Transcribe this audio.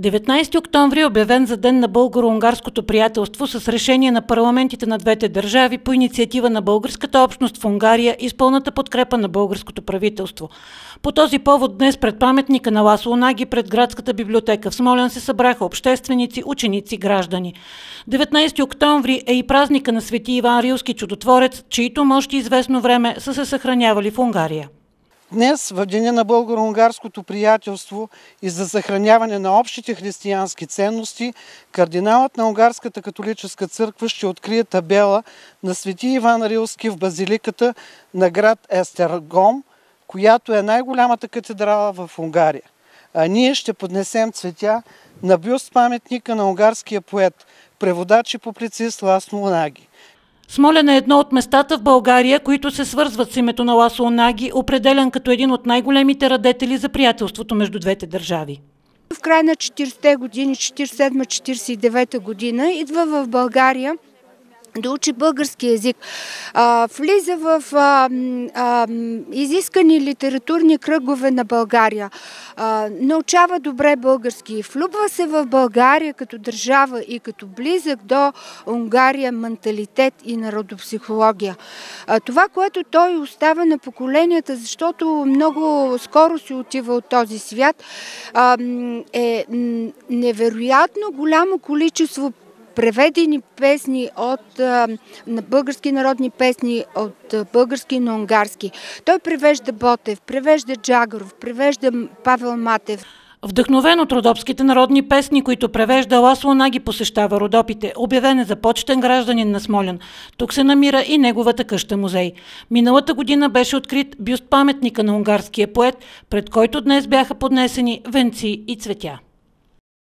19 октомври е обявен за ден на българо-унгарското приятелство с решение на парламентите на двете държави по инициатива на българската общност в Унгария и с пълната подкрепа на българското правителство. По този повод днес пред паметника на Ласло Наги пред градската библиотека в Смолян се събраха общественици, ученици, граждани. 19 октомври е и празника на свети Иван Рилски чудотворец, чието мощи известно време са се съхранявали в Унгария. Днес, в Деня на българо-унгарското приятелство и за съхраняване на общите християнски ценности, кардиналът на Унгарската католическа църква ще открие табела на свети Иван Рилски в базиликата на град Естергом, която е най-голямата катедрала в Унгария. А ние ще поднесем цветя на бюст паметника на унгарския поет, преводач и публицист Ласно Наги. Смолен е едно от местата в България, които се свързват с името на Ласо Наги, определен като един от най-големите радетели за приятелството между двете държави. В края на 40-те години, 47-49 година, идва в България да учи български язик. Влиза в изискани литературни кръгове на България. Научава добре български. Влюбва се в България като държава и като близък до Унгария менталитет и народопсихология. Това, което той остава на поколенията, защото много скоро се отива от този свят, е невероятно голямо количество преведени песни от на български народни песни от български на унгарски. Той превежда Ботев, превежда Джагаров, превежда Павел Матев. Вдъхновен от родопските народни песни, които превежда Ласло Наги посещава Родопите, обявен е за почетен гражданин на Смолян. Тук се намира и неговата къща музей. Миналата година беше открит бюст паметника на унгарския поет, пред който днес бяха поднесени венци и цветя.